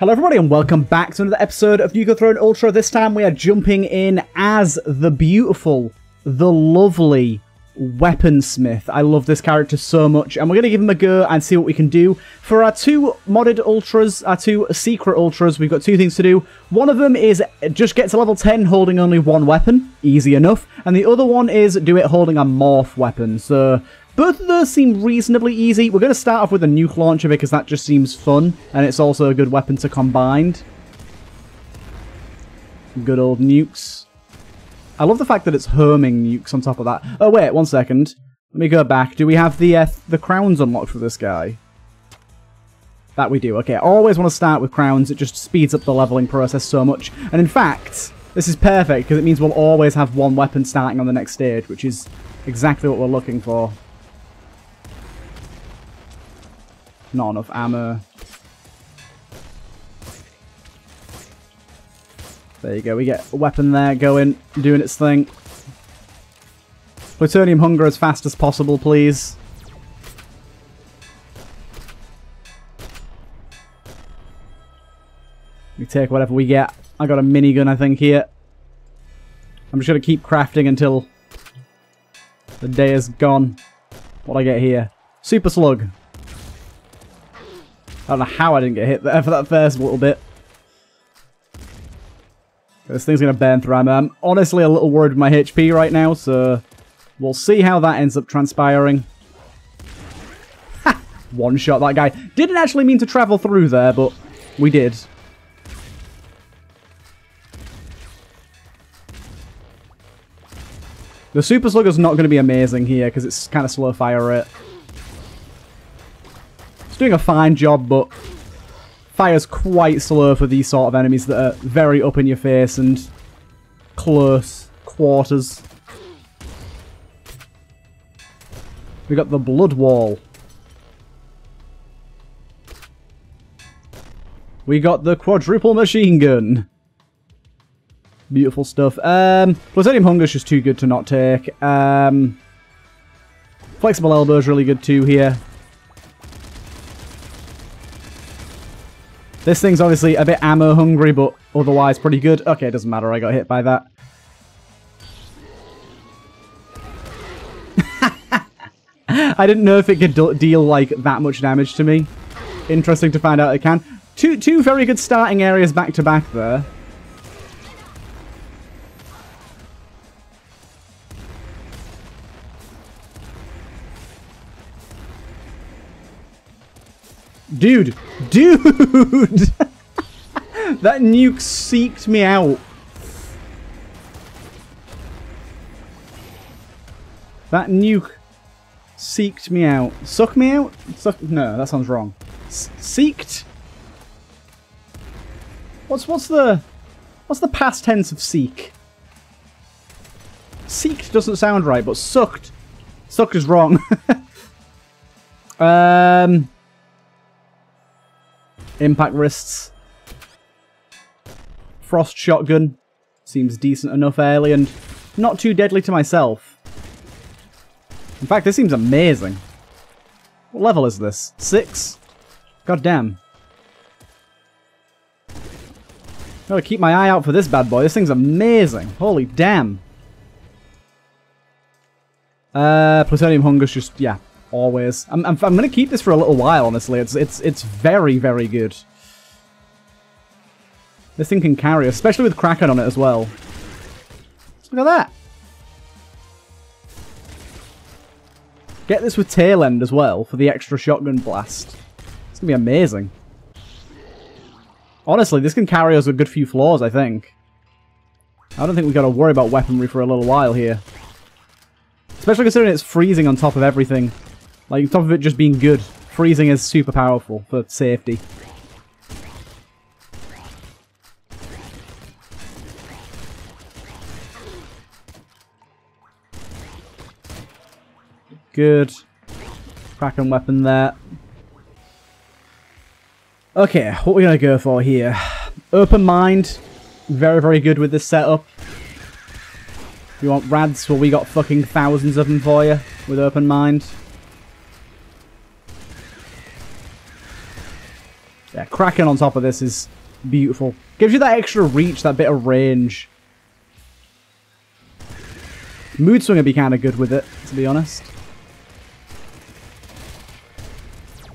Hello everybody and welcome back to another episode of Nuclear Throne Ultra. This time we are jumping in as the beautiful, the lovely Weaponsmith. I love this character so much and we're going to give him a go and see what we can do. For our two modded ultras, our two secret ultras, we've got two things to do. One of them is just get to level 10 holding only one weapon, easy enough. And the other one is do it holding a morph weapon. So both of those seem reasonably easy. We're going to start off with a nuke launcher because that just seems fun, and it's also a good weapon to combine. Good old nukes. I love the fact that it's homing nukes on top of that. Oh, wait, one second. Let me go back. Do we have the uh, the crowns unlocked for this guy? That we do. Okay, I always want to start with crowns. It just speeds up the leveling process so much. And in fact, this is perfect because it means we'll always have one weapon starting on the next stage, which is exactly what we're looking for. Not enough ammo. There you go, we get a weapon there going, doing its thing. Plutonium hunger as fast as possible, please. We take whatever we get. I got a minigun, I think, here. I'm just going to keep crafting until the day is gone. What I get here? Super Slug. I don't know how I didn't get hit there for that first little bit. This thing's going to burn through ammo. I'm honestly a little worried with my HP right now, so we'll see how that ends up transpiring. Ha! One shot that guy. Didn't actually mean to travel through there, but we did. The Super Slugger's not going to be amazing here because it's kind of slow fire rate doing a fine job, but fires quite slow for these sort of enemies that are very up in your face and close quarters. We got the Blood Wall. We got the Quadruple Machine Gun. Beautiful stuff. Um, Plutonium Hunger is just too good to not take. Um, Flexible Elbow is really good too here. This thing's obviously a bit ammo hungry, but otherwise pretty good. Okay, it doesn't matter. I got hit by that. I didn't know if it could deal like that much damage to me. Interesting to find out it can. Two, two very good starting areas back to back there. Dude! Dude! that nuke seeked me out. That nuke seeked me out. Suck me out? Suck no, that sounds wrong. S seeked? What's what's the what's the past tense of seek? Seeked doesn't sound right, but sucked. Sucked is wrong. um Impact wrists. Frost shotgun. Seems decent enough early and not too deadly to myself. In fact, this seems amazing. What level is this? Six? God damn. Gotta keep my eye out for this bad boy. This thing's amazing. Holy damn. Uh, Plutonium Hunger's just, yeah, Always. I'm, I'm, I'm going to keep this for a little while, honestly. It's, it's, it's very, very good. This thing can carry, especially with Kraken on it as well. Look at that. Get this with tail end as well for the extra shotgun blast. It's to be amazing. Honestly, this can carry us a good few floors, I think. I don't think we've got to worry about weaponry for a little while here. Especially considering it's freezing on top of everything. Like, on top of it just being good, freezing is super powerful for safety. Good. Kraken weapon there. Okay, what we going to go for here? Open Mind. Very, very good with this setup. You want rads? Well, we got fucking thousands of them for you with Open Mind. Yeah, on top of this is beautiful. Gives you that extra reach, that bit of range. Mood Swing would be kind of good with it, to be honest.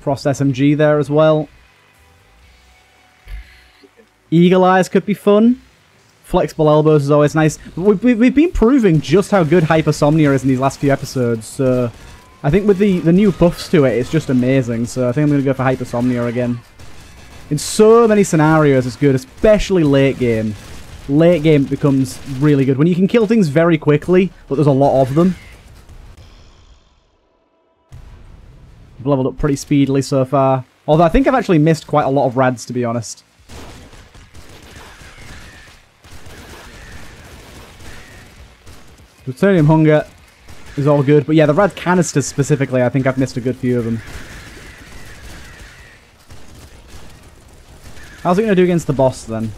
Frost SMG there as well. Eagle Eyes could be fun. Flexible Elbows is always nice. We've, we've been proving just how good Hypersomnia is in these last few episodes, so... I think with the, the new buffs to it, it's just amazing, so I think I'm going to go for Hypersomnia again. In so many scenarios, it's good, especially late game. Late game becomes really good. When you can kill things very quickly, but there's a lot of them. I've leveled up pretty speedily so far. Although I think I've actually missed quite a lot of rads, to be honest. Plutonium Hunger is all good. But yeah, the rad canisters specifically, I think I've missed a good few of them. How's it going to do against the boss then?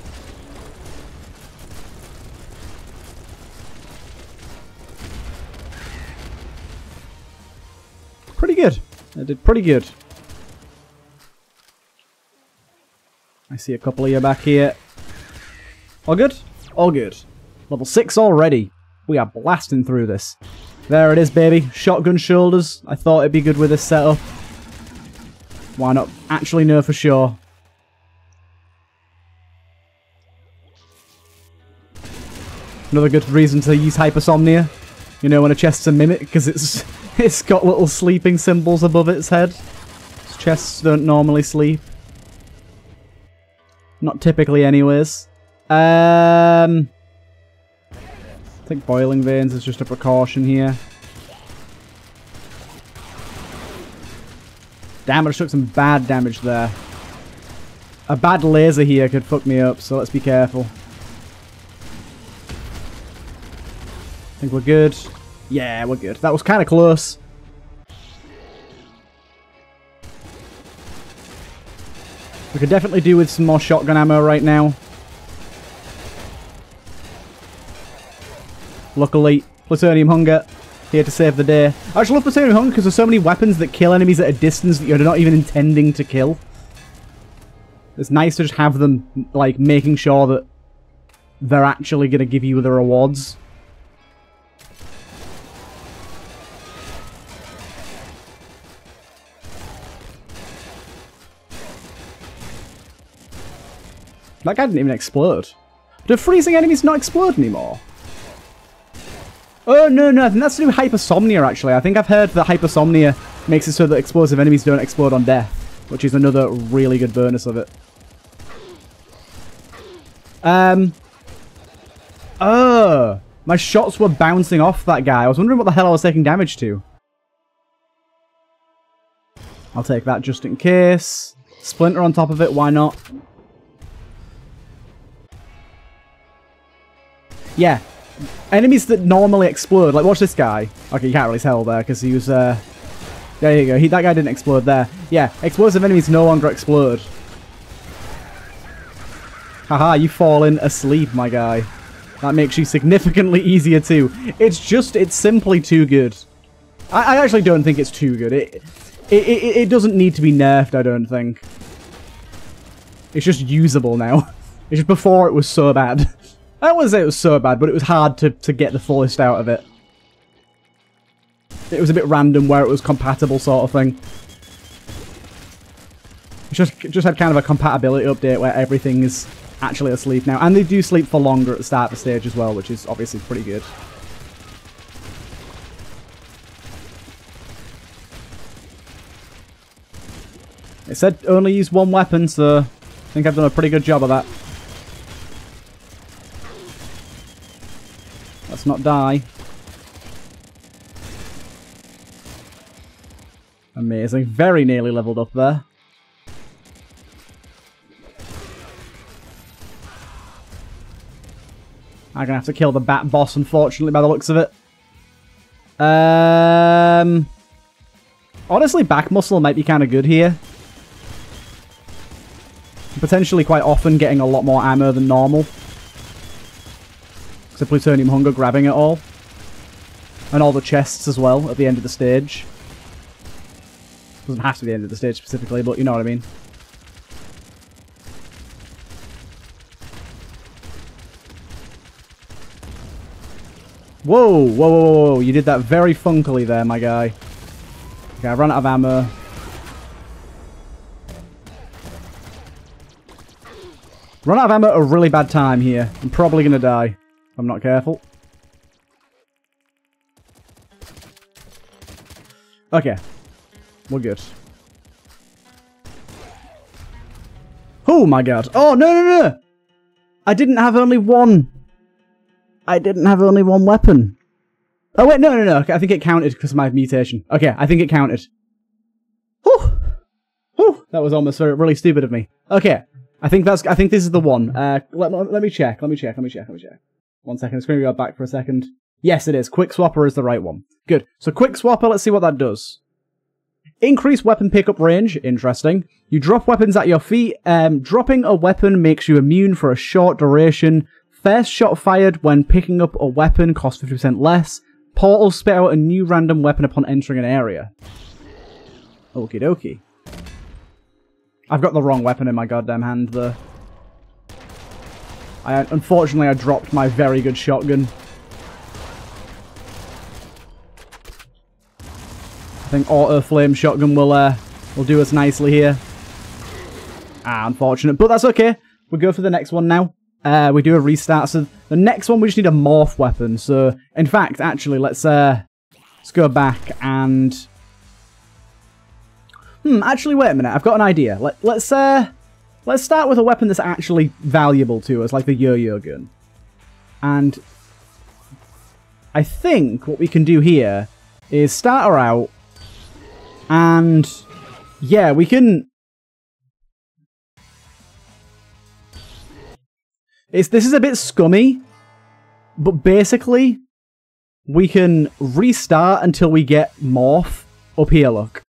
Pretty good. I did pretty good. I see a couple of you back here. All good? All good. Level 6 already. We are blasting through this. There it is, baby. Shotgun shoulders. I thought it'd be good with this setup. Why not actually know for sure? Another good reason to use Hypersomnia. You know, when a chest's a mimic, because it's it's got little sleeping symbols above its head. Chests don't normally sleep. Not typically anyways. Um... I think Boiling Veins is just a precaution here. Damn, I took some bad damage there. A bad laser here could fuck me up, so let's be careful. Think we're good. Yeah, we're good. That was kind of close. We could definitely do with some more shotgun ammo right now. Luckily, Plutonium Hunger here to save the day. I actually love Plutonium Hunger because there's so many weapons that kill enemies at a distance that you're not even intending to kill. It's nice to just have them, like, making sure that they're actually going to give you the rewards. That guy didn't even explode. Do freezing enemies not explode anymore? Oh, no, no, I think that's to do hypersomnia, actually. I think I've heard that hypersomnia makes it so that explosive enemies don't explode on death, which is another really good bonus of it. Um. Oh, my shots were bouncing off that guy. I was wondering what the hell I was taking damage to. I'll take that just in case. Splinter on top of it, why not? Yeah, enemies that normally explode, like watch this guy. Okay, you can't really tell there because he was, uh, there you go. He, that guy didn't explode there. Yeah, explosive enemies no longer explode. Haha, you fallen asleep, my guy. That makes you significantly easier too. It's just, it's simply too good. I, I actually don't think it's too good. It, it, it, it doesn't need to be nerfed, I don't think. It's just usable now. It's just before it was so bad. I to say it was so bad, but it was hard to, to get the fullest out of it. It was a bit random where it was compatible sort of thing. Just, just had kind of a compatibility update where everything is actually asleep now. And they do sleep for longer at the start of the stage as well, which is obviously pretty good. It said only use one weapon, so I think I've done a pretty good job of that. Let's not die. Amazing. Very nearly leveled up there. I'm gonna have to kill the bat boss, unfortunately, by the looks of it. Um, honestly, back muscle might be kind of good here. Potentially quite often getting a lot more ammo than normal. So plutonium hunger grabbing it all. And all the chests as well at the end of the stage. Doesn't have to be the end of the stage specifically, but you know what I mean. Whoa, whoa, whoa, whoa, you did that very funkily there, my guy. Okay, I ran out of ammo. Run out of ammo at a really bad time here. I'm probably going to die. I'm not careful. Okay. We're good. Oh my god. Oh, no, no, no! I didn't have only one. I didn't have only one weapon. Oh, wait, no, no, no. Okay, I think it counted because of my mutation. Okay, I think it counted. Whew. Whew. That was almost really stupid of me. Okay. I think that's, I think this is the one. Uh, let, let me check, let me check, let me check, let me check. One second, it's going to go back for a second. Yes, it is. Quick Swapper is the right one. Good. So Quick Swapper, let's see what that does. Increase weapon pickup range, interesting. You drop weapons at your feet. Um, dropping a weapon makes you immune for a short duration. First shot fired when picking up a weapon costs 50% less. Portals spit out a new random weapon upon entering an area. Okie dokie. I've got the wrong weapon in my goddamn hand, though. I, unfortunately, I dropped my very good shotgun. I think auto flame shotgun will uh, will do us nicely here. Ah, unfortunate, but that's okay. We go for the next one now. Uh, we do a restart. So the next one, we just need a morph weapon. So in fact, actually, let's uh, let's go back and hmm. Actually, wait a minute. I've got an idea. Let let's uh let's start with a weapon that's actually valuable to us, like the yo-yo gun. And I think what we can do here is start her out and yeah, we can. It's this is a bit scummy, but basically, we can restart until we get morph up here. Look.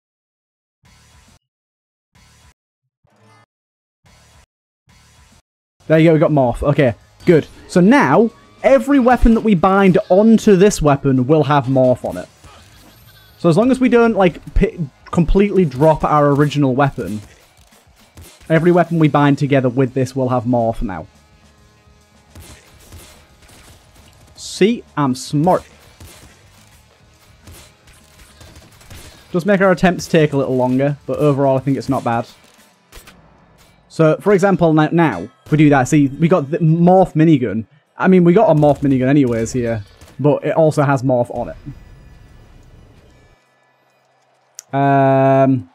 There you go, we got morph. Okay, good. So now, every weapon that we bind onto this weapon will have morph on it. So as long as we don't, like, completely drop our original weapon, every weapon we bind together with this will have morph now. See? I'm smart. Does make our attempts take a little longer, but overall I think it's not bad. So, for example, now, if we do that, see, we got the morph minigun. I mean, we got a morph minigun anyways here, but it also has morph on it. Um,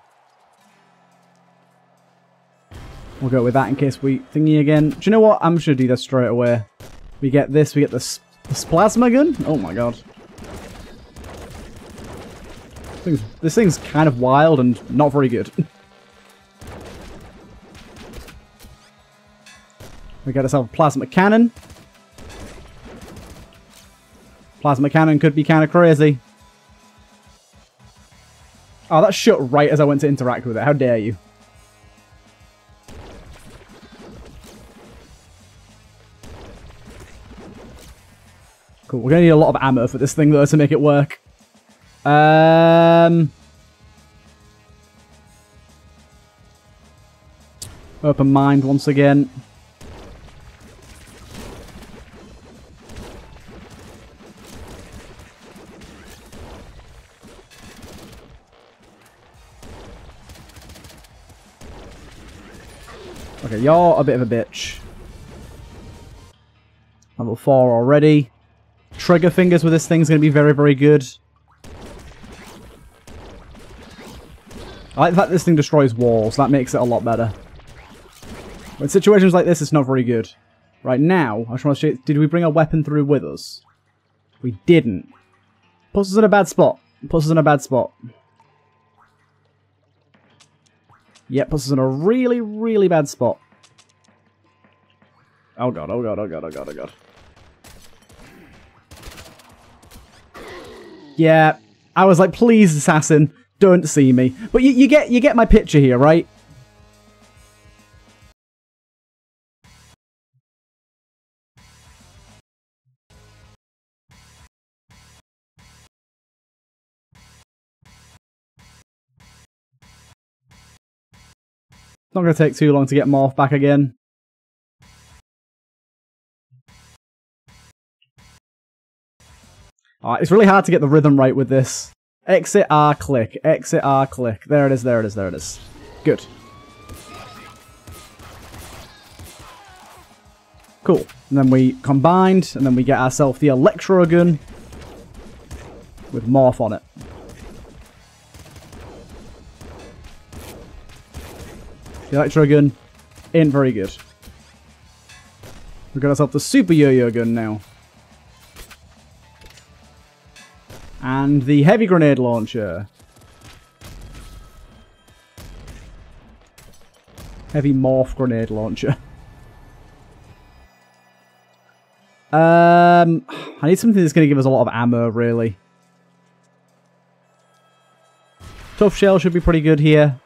we'll go with that in case we thingy again. Do you know what? I'm to do this straight away. We get this, we get this, this plasma gun. Oh my god. This thing's, this thing's kind of wild and not very good. we get ourselves a plasma cannon. Plasma cannon could be kind of crazy. Oh, that shut right as I went to interact with it. How dare you? Cool. We're going to need a lot of ammo for this thing, though, to make it work. Um... Open mind once again. You're a bit of a bitch. Level 4 already. Trigger fingers with this thing's going to be very, very good. I like the fact this thing destroys walls. That makes it a lot better. But in situations like this, it's not very good. Right now, I just want to show did we bring a weapon through with us? We didn't. Puts us in a bad spot. Puts us in a bad spot. Yep, puts us in a really, really bad spot. Oh god, oh god, oh god, oh god, oh god. Yeah, I was like, please, assassin, don't see me. But you, you get you get my picture here, right? Not going to take too long to get Morph back again. Alright, it's really hard to get the rhythm right with this. Exit R click, exit R click. There it is, there it is, there it is. Good. Cool. And then we combined, and then we get ourselves the Electro Gun with Morph on it. The Electro Gun ain't very good. We've got ourselves the Super Yo-Yo Gun now. And the Heavy Grenade Launcher. Heavy Morph Grenade Launcher. Um, I need something that's going to give us a lot of ammo, really. Tough Shell should be pretty good here.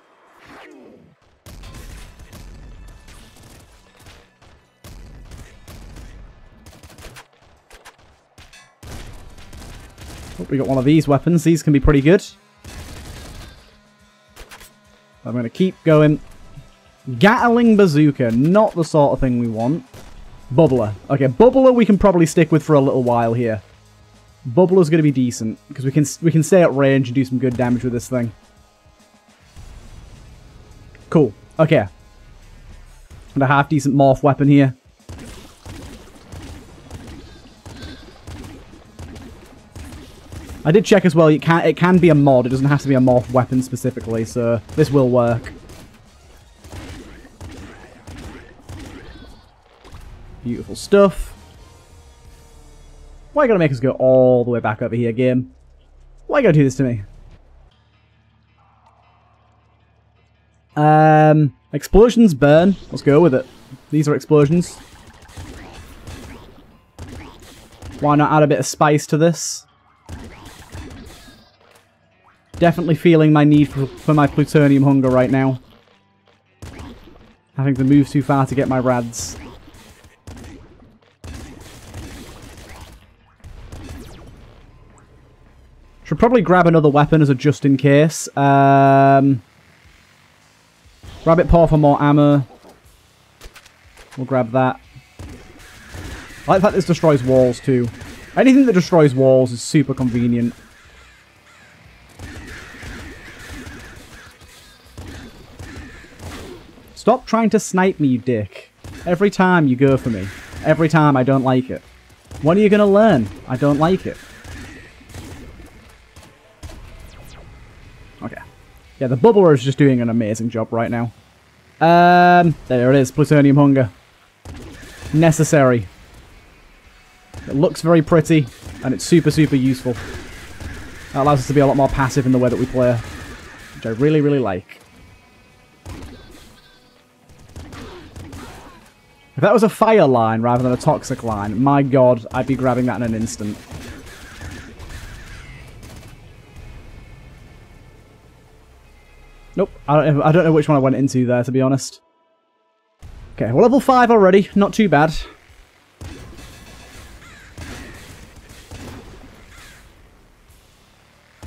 We got one of these weapons. These can be pretty good. I'm going to keep going. Gatling Bazooka. Not the sort of thing we want. Bubbler. Okay, Bubbler we can probably stick with for a little while here. Bubbler's going to be decent, because we can we can stay at range and do some good damage with this thing. Cool. Okay. And a half-decent morph weapon here. I did check as well, it can, it can be a mod, it doesn't have to be a morph weapon specifically, so this will work. Beautiful stuff. Why are you gotta make us go all the way back over here, game? Why are you gotta do this to me? Um, explosions burn. Let's go with it. These are explosions. Why not add a bit of spice to this? Definitely feeling my need for, for my plutonium hunger right now. Having to move too far to get my rads. Should probably grab another weapon as a just in case. Um, Rabbit Paw for more ammo. We'll grab that. I like that this destroys walls too. Anything that destroys walls is super convenient. Stop trying to snipe me, you dick. Every time you go for me. Every time I don't like it. When are you going to learn? I don't like it. Okay. Yeah, the bubbler is just doing an amazing job right now. Um, there it is, plutonium hunger. Necessary. It looks very pretty, and it's super, super useful. That allows us to be a lot more passive in the way that we play, which I really, really like. If that was a fire line rather than a toxic line, my god, I'd be grabbing that in an instant. Nope, I don't, know which one I went into there, to be honest. Okay, well, level 5 already. Not too bad. I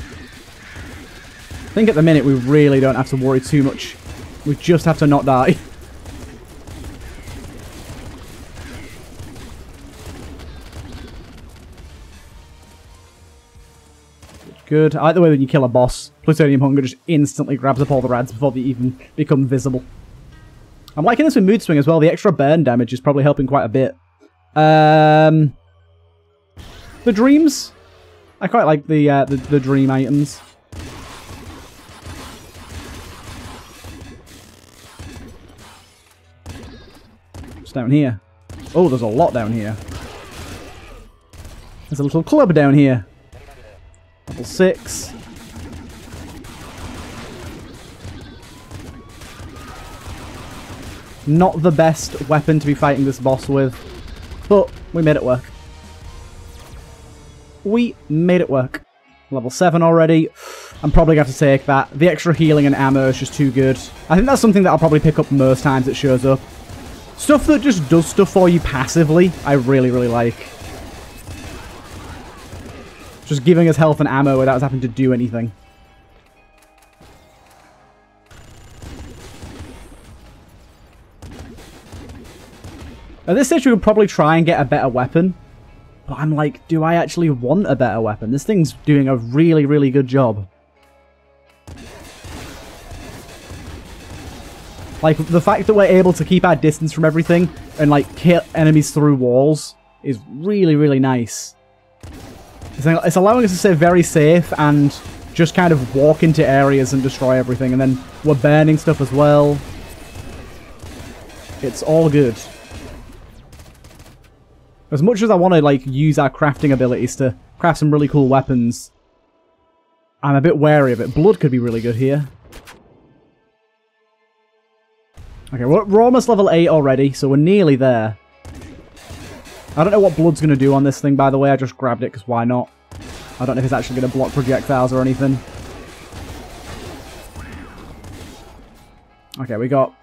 think at the minute we really don't have to worry too much. We just have to not die. Good. I like the way when you kill a boss, Plutonium Hunger just instantly grabs up all the rads before they even become visible. I'm liking this with Mood Swing as well. The extra burn damage is probably helping quite a bit. Um, the dreams. I quite like the, uh, the, the dream items. What's down here? Oh, there's a lot down here. There's a little club down here. Level 6. Not the best weapon to be fighting this boss with, but we made it work. We made it work. Level 7 already. I'm probably going to take that. The extra healing and ammo is just too good. I think that's something that I'll probably pick up most times it shows up. Stuff that just does stuff for you passively, I really, really like. Just giving us health and ammo without us having to do anything. At this stage, we would probably try and get a better weapon. But I'm like, do I actually want a better weapon? This thing's doing a really, really good job. Like, the fact that we're able to keep our distance from everything and, like, kill enemies through walls is really, really nice. It's allowing us to stay very safe and just kind of walk into areas and destroy everything. And then we're burning stuff as well. It's all good. As much as I want to, like, use our crafting abilities to craft some really cool weapons, I'm a bit wary of it. Blood could be really good here. Okay, we're, we're almost level 8 already, so we're nearly there. I don't know what Blood's going to do on this thing, by the way. I just grabbed it, because why not? I don't know if it's actually going to block projectiles or anything. Okay, we got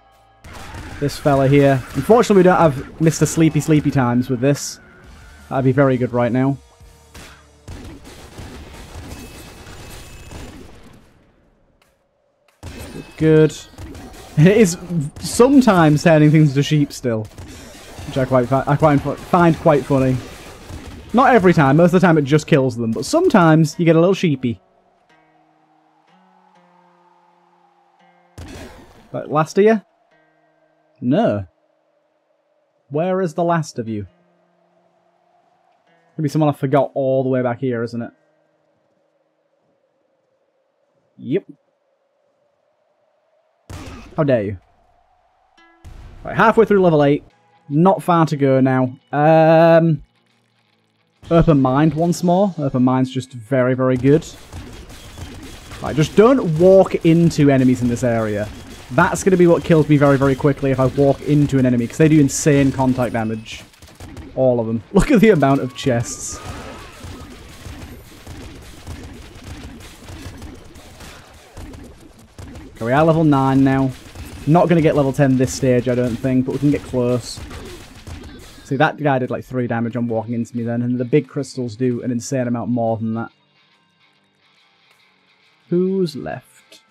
this fella here. Unfortunately, we don't have Mr. Sleepy Sleepy Times with this. That'd be very good right now. Good. It is sometimes turning things to sheep still, which I quite I quite find quite funny. Not every time. Most of the time it just kills them, but sometimes you get a little sheepy. But last of you? No. Where is the last of you? Maybe someone I forgot all the way back here, isn't it? Yep. How dare you? Right, halfway through level 8. Not far to go now. Um, open Mind once more. Open Mind's just very, very good. Right, just don't walk into enemies in this area. That's going to be what kills me very, very quickly if I walk into an enemy, because they do insane contact damage. All of them. Look at the amount of chests. Okay, we are level 9 now. Not going to get level 10 this stage, I don't think, but we can get close. See, that guy did like 3 damage on walking into me then, and the big crystals do an insane amount more than that. Who's left?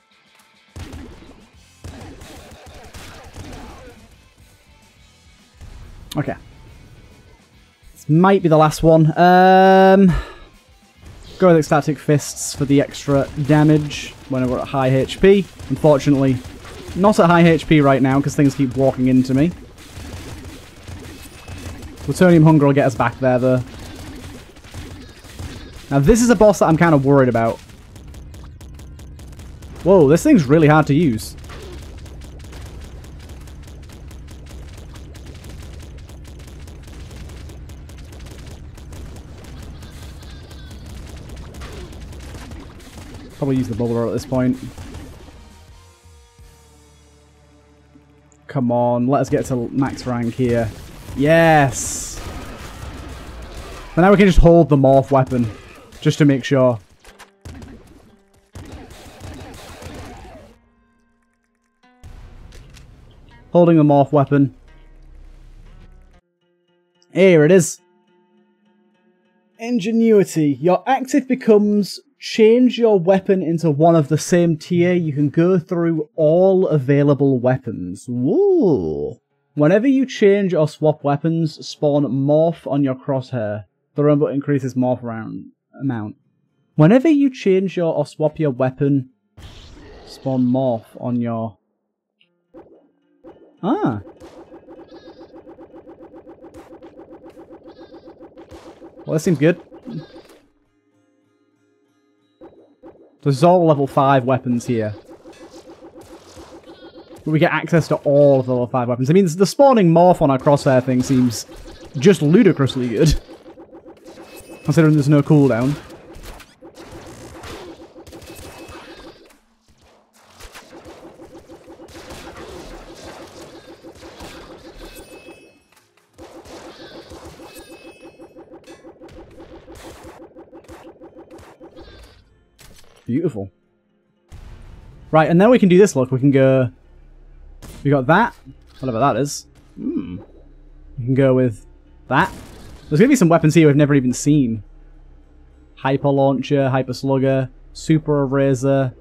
Okay. This might be the last one. Um, go with Ecstatic Fists for the extra damage when we're at high HP. Unfortunately, not at high HP right now because things keep walking into me. Plutonium Hunger will get us back there though. Now this is a boss that I'm kind of worried about. Whoa, this thing's really hard to use. Probably use the bubbler at this point. Come on, let us get to max rank here. Yes! And now we can just hold the morph weapon, just to make sure. Holding the morph weapon. Here it is. Ingenuity. Your active becomes change your weapon into one of the same tier, you can go through all available weapons. Whoa! Whenever you change or swap weapons, spawn morph on your crosshair. The button increases morph round amount. Whenever you change your or swap your weapon, spawn morph on your... Ah! Well, that seems good. There's all level 5 weapons here. We get access to all of the level 5 weapons. I mean, the spawning morph on our crosshair thing seems just ludicrously good. Considering there's no cooldown. Beautiful. Right, and then we can do this look. We can go... We got that. Whatever that is. Hmm. We can go with that. There's going to be some weapons here we've never even seen. Hyper Launcher, Hyper Slugger, Super Eraser.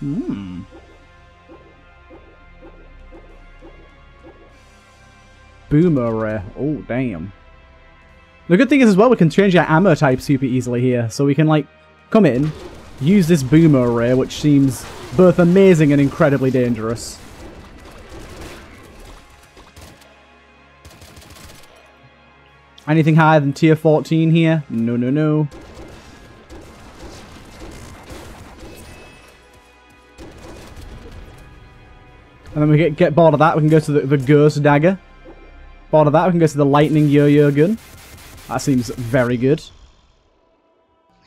Hmm. boomer. Oh, damn. The good thing is as well, we can change our ammo type super easily here. So we can, like, come in, use this boomer array, which seems both amazing and incredibly dangerous. Anything higher than tier 14 here? No, no, no. And then we get, get bored of that, we can go to the, the Ghost Dagger. Bored of that, we can go to the Lightning Yo-Yo Gun. That seems very good.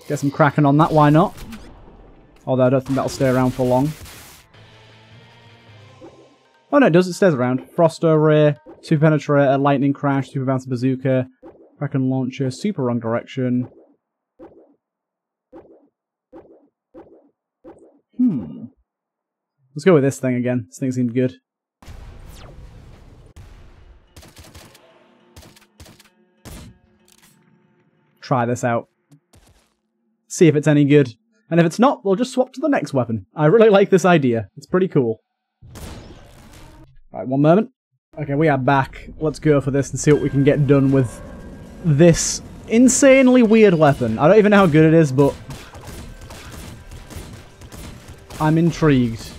Get some Kraken on that, why not? Although I don't think that'll stay around for long. Oh no, it does, it stays around. Frosto Ray, Super Penetrator, Lightning Crash, Super Bouncer Bazooka, Kraken Launcher, Super Wrong Direction. Hmm. Let's go with this thing again. This thing seemed good. Try this out. See if it's any good. And if it's not, we'll just swap to the next weapon. I really like this idea. It's pretty cool. Right, one moment. Okay, we are back. Let's go for this and see what we can get done with this insanely weird weapon. I don't even know how good it is, but I'm intrigued.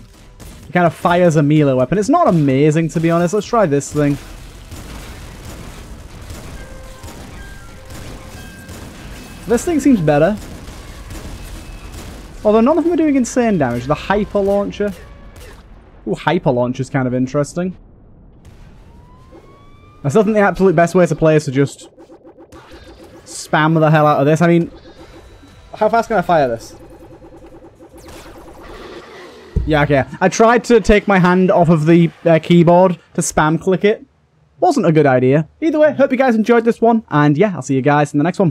It kind of fires a melee weapon. It's not amazing, to be honest. Let's try this thing. This thing seems better. Although none of them are doing insane damage. The Hyper Launcher. Ooh, Hyper Launcher is kind of interesting. I still think the absolute best way to play is to just spam the hell out of this. I mean, how fast can I fire this? Yeah, okay. I tried to take my hand off of the uh, keyboard to spam click it. Wasn't a good idea. Either way, hope you guys enjoyed this one. And yeah, I'll see you guys in the next one.